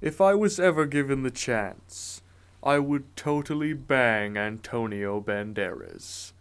If I was ever given the chance, I would totally bang Antonio Banderas.